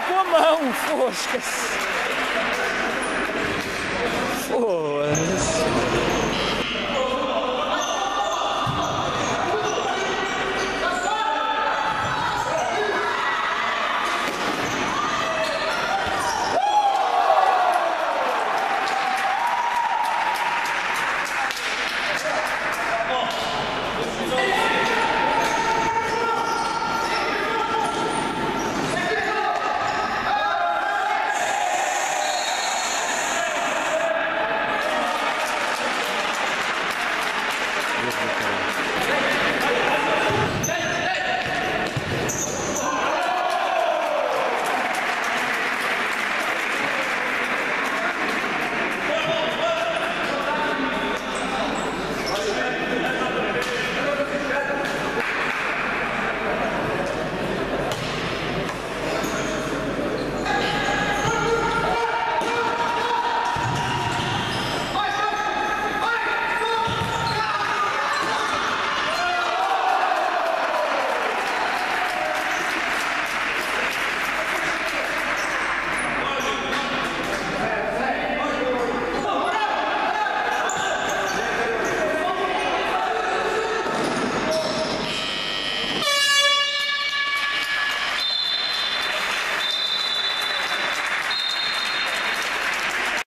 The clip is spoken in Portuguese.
com a mão, fosca-se. Fogo. Yeah.